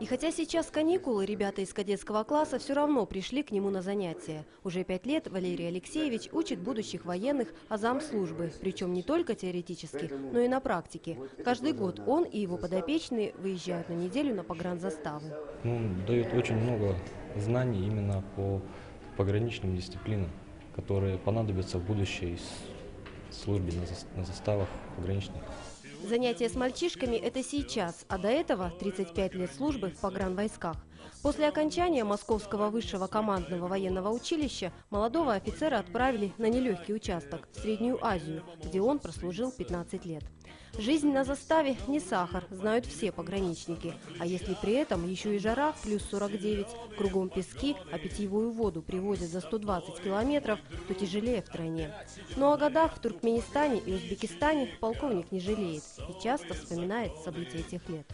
И хотя сейчас каникулы, ребята из кадетского класса все равно пришли к нему на занятия. Уже пять лет Валерий Алексеевич учит будущих военных азам службы, причем не только теоретически, но и на практике. Каждый год он и его подопечные выезжают на неделю на погранзаставы. Ну, дает очень много знаний именно по пограничным дисциплинам, которые понадобятся в будущей службе на заставах пограничных. Занятия с мальчишками – это сейчас, а до этого 35 лет службы в погранвойсках. После окончания Московского высшего командного военного училища молодого офицера отправили на нелегкий участок в Среднюю Азию, где он прослужил 15 лет. Жизнь на заставе не сахар, знают все пограничники. А если при этом еще и жара, плюс 49, кругом пески, а питьевую воду привозят за 120 километров, то тяжелее втройне. Но о годах в Туркменистане и Узбекистане полковник не жалеет и часто вспоминает события тех лет.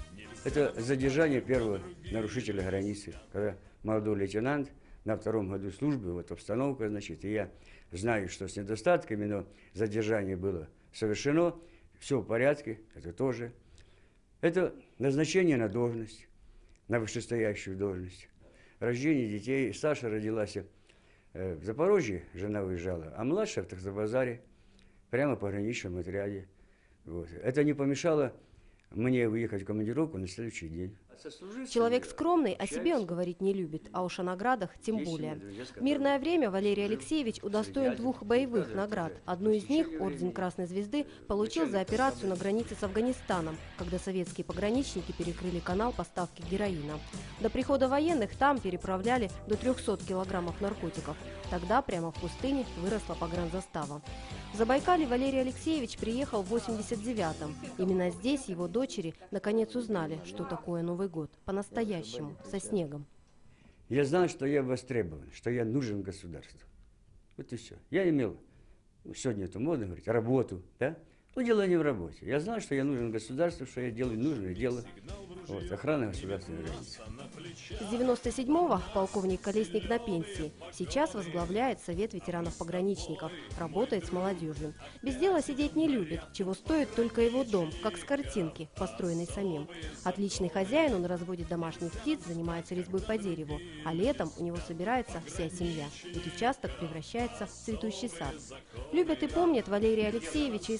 Это задержание первого нарушителя границы, когда молодой лейтенант на втором году службы, вот обстановка, значит, и я знаю, что с недостатками, но задержание было совершено, все в порядке, это тоже. Это назначение на должность, на вышестоящую должность. Рождение детей. Саша родилась э, в Запорожье, жена выезжала, а младшая в Таксобазаре, прямо в пограничном отряде. Вот. Это не помешало мне выехать в командировку на следующий день. Человек скромный, о себе он говорить не любит, а уж о наградах тем более. В мирное время Валерий Алексеевич удостоен двух боевых наград. Одну из них, Орден Красной Звезды, получил за операцию на границе с Афганистаном, когда советские пограничники перекрыли канал поставки героина. До прихода военных там переправляли до 300 килограммов наркотиков. Тогда прямо в пустыне выросла погранзастава. В Забайкале Валерий Алексеевич приехал в 89-м. Именно здесь его дочери наконец узнали, что такое Новый год. По-настоящему, со снегом. Я знал, что я востребован, что я нужен государству. Вот и все. Я имел, ну, сегодня это модно говорить, работу, да? Но дело не в работе. Я знал, что я нужен государству, что я делаю нужное дело. Вот, охрана государственной границы. С 97-го полковник Колесник на пенсии. Сейчас возглавляет Совет ветеранов-пограничников. Работает с молодежью. Без дела сидеть не любит, чего стоит только его дом, как с картинки, построенный самим. Отличный хозяин, он разводит домашних птиц, занимается резьбой по дереву. А летом у него собирается вся семья. Ведь участок превращается в цветущий сад. Любят и помнят Валерия Алексеевича и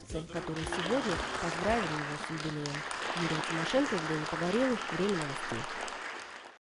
сослуживцы, которые сегодня поздравили его с юбилеем. Юрий Тимошенко, Евгений Погорелый. Время новостей.